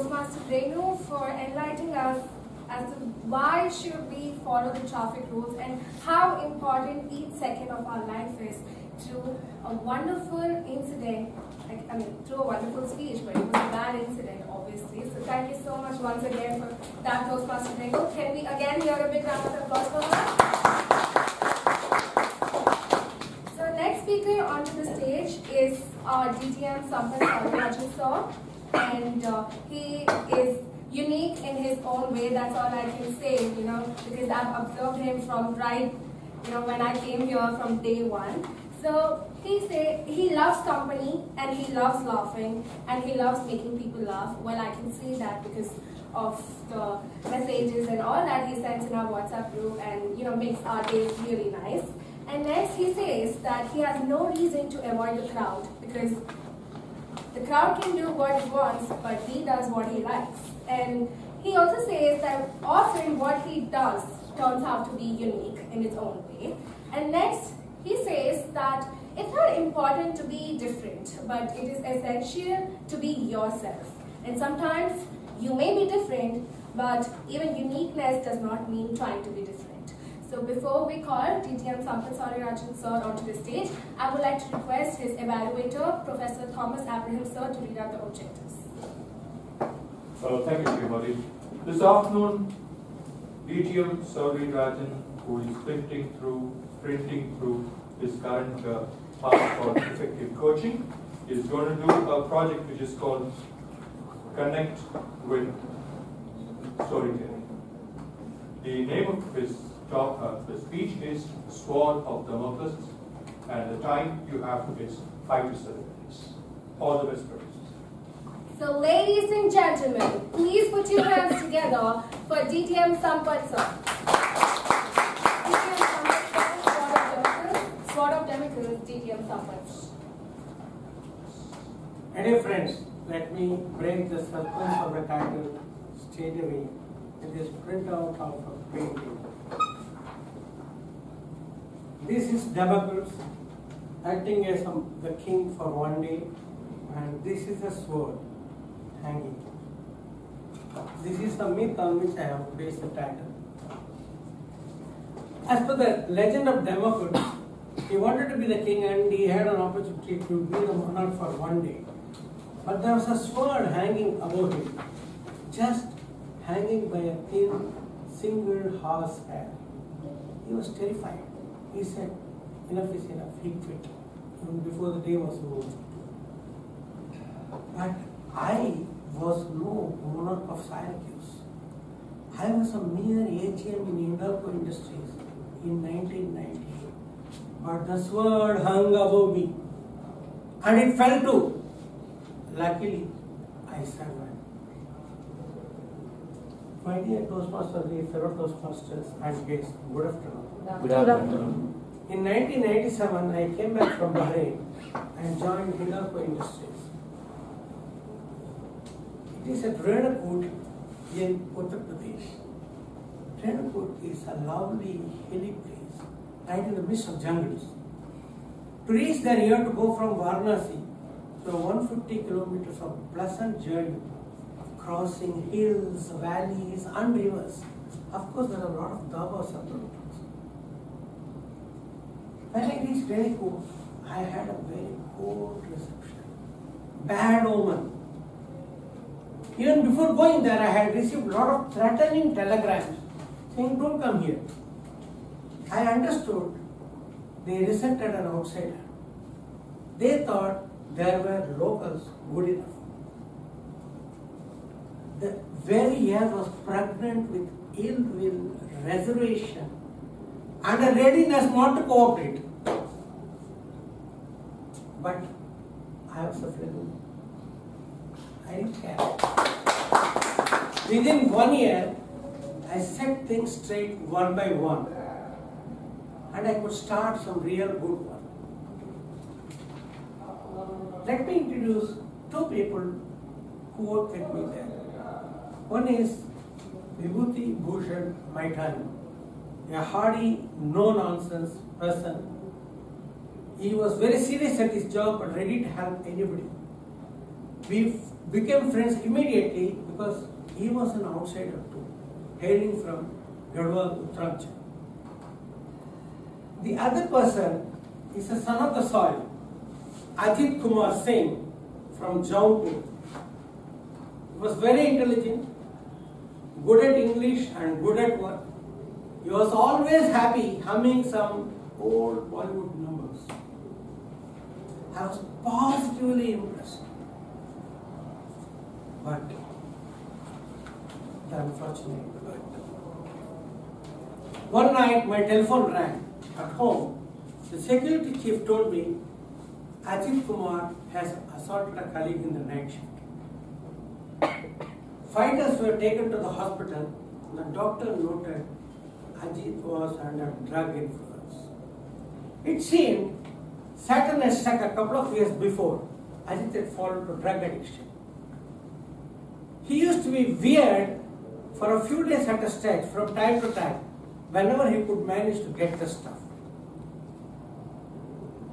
Toastmaster Renu for enlightening us as to why should we follow the traffic rules and how important each second of our life is through a wonderful incident, like, I mean through a wonderful speech, but it was a bad incident obviously. So thank you so much once again for that Toastmaster Renu. Can we again hear a big round of applause for her? So next speaker onto the stage is uh, DTM Sampath Sarvarajan sir, and uh, he is unique in his own way. That's all I can say, you know, because I've observed him from right, you know, when I came here from day one. So he say he loves company and he loves laughing and he loves making people laugh. Well, I can see that because of the messages and all that he sends in our WhatsApp group and you know makes our days really nice. And next he says that he has no reason to avoid the crowd because the crowd can do what it wants, but he does what he likes. And he also says that often what he does turns out to be unique in its own way. And next, he says that it's not important to be different, but it is essential to be yourself. And sometimes you may be different, but even uniqueness does not mean trying to be different. So before we call DTM Sampath Rajan sir onto the stage, I would like to request his evaluator, Professor Thomas Abraham sir, to read out the objectives. Uh, thank you, Srimati. This afternoon, DTM Sauri Rajan, who is sprinting through, sprinting through his current uh, path for effective coaching, is going to do a project which is called Connect with Storytelling. The name of his talk, uh, the speech is the Sword of Damocles, and the time you have is five to seven minutes. All the best, brothers. So ladies and gentlemen, please put your hands together for DTM Sampath sir. DTM Sampath sir, Sword of Damocles, Sword DTM Sampath. My dear friends, let me break the suspense of the title straight away with this printout of a painting. This is Damocles acting as the king for one day, and this is a sword hanging. This is the myth on which I have based the title. As per the legend of Damocles, he wanted to be the king and he had an opportunity to be the monarch for one day. But there was a sword hanging above him, just hanging by a thin single horse hair. He was terrified. He said, enough is enough, he quit, even before the day was over. But I was no monarch of Syracuse. I was a mere AGM in Hindalco Industries in 1998. But the sword hung above me and it fell too. Luckily, I survived. My dear Toastmasters, fellow Toastmasters and guests, good afternoon. Good afternoon. In 1997, I came back from Bahrain and joined Hindalco Industries. It is at Renukoot in Uttar Pradesh. Renukoot is a lovely hilly place, right in the midst of jungles. To reach there, you have to go from Varanasi, so 150 kilometers of pleasant journey, crossing hills, valleys, and rivers. Of course, there are a lot of dhabas and hotels. When I reached Renukoot, I had a very cold reception. Bad omen. Even before going there, I had received a lot of threatening telegrams saying, Don't come here. I understood they resented an outsider. They thought there were locals good enough. The very air was pregnant with ill will, reservation, and a readiness not to cooperate. But I was afraid. I didn't care. Within one year, I set things straight one by one, and I could start some real good work. Let me introduce two people who worked with me there. One is Vibhuti Bhushan Maithani, a hardy, no-nonsense person. He was very serious at his job but ready to help anybody. We became friends immediately because he was an outsider too, hailing from Garhwal, Uttaranchal. The other person is a son of the soil, Ajit Kumar Singh from Jaunpur. He was very intelligent, good at English and good at work. He was always happy humming some old Bollywood numbers. I was positively impressed. But the unfortunate but one night my telephone rang at home. The security chief told me Ajit Kumar has assaulted a colleague in the night shift. Fighters were taken to the hospital. The doctor noted Ajit was under drug influence. It seemed Saturn had struck a couple of years before. Ajit had fallen to drug addiction. He used to be weird for a few days at a stretch from time to time, whenever he could manage to get the stuff.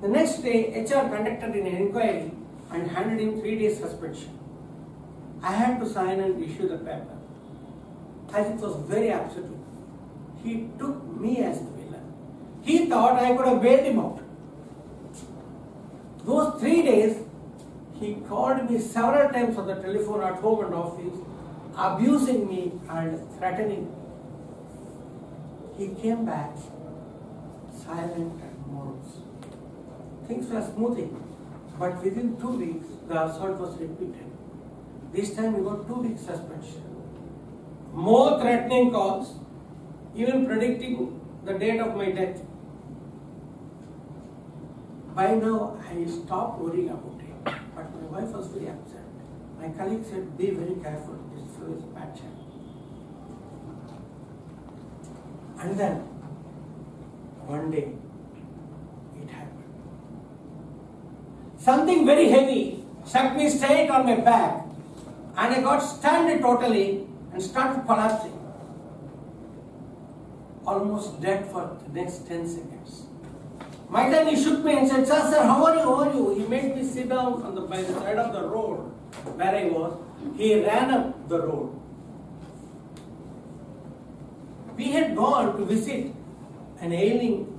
The next day, HR conducted an inquiry and handed him three days suspension. I had to sign and issue the paper. Ajit was very upset with. He took me as the villain. He thought I could have bailed him out. Those three days, he called me several times on the telephone at home and office, abusing me and threatening me. He came back silent and morose. Things were smoothing, but within two weeks, the assault was repeated. This time we got two weeks suspension. More threatening calls, even predicting the date of my death. By now, I stopped worrying about it, but my wife was very upset. My colleague said, Be very careful, this fellow is a bad chap. And then, one day, it happened. Something very heavy struck me straight on my back, and I got stunned totally and started collapsing. Almost dead for the next 10 seconds. My then he shook me and said, Sir, sir, how are you? How are you? He made me sit down on the by the side of the road where I was. He ran up the road. We had gone to visit an ailing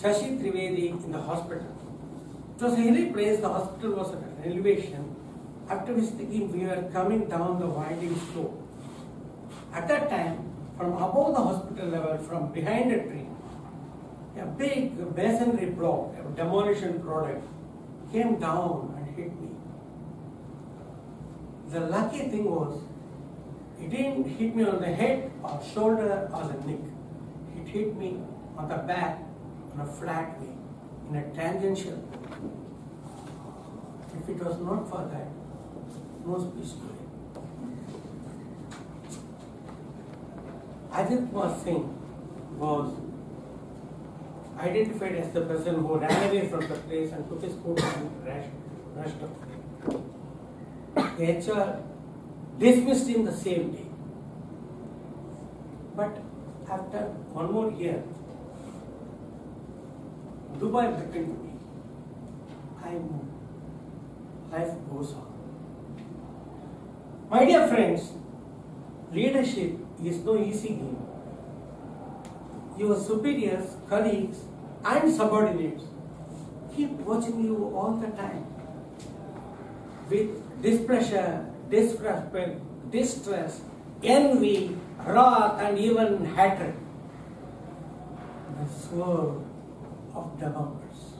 Shashi Trivedi in the hospital. It was a hilly place, the hospital was at an elevation. After which we were coming down the winding slope. At that time, from above the hospital level, from behind a tree, a big masonry block, a demolition product, came down and hit me. The lucky thing was, it didn't hit me on the head or shoulder or the neck. It hit me on the back on a flat way, in a tangential. If it was not for that, no speech to it. Ajit Kumar Singh was identified as the person who ran away from the place and took his coat and rushed, rushed off. The HR dismissed him the same day. But after one more year, Dubai beckoned to me. I moved. Life goes on. My dear friends, leadership is no easy game. Your superiors, colleagues, and subordinates keep watching you all the time with displeasure, disrespect, distress, envy, wrath, and even hatred. The sword of Damocles.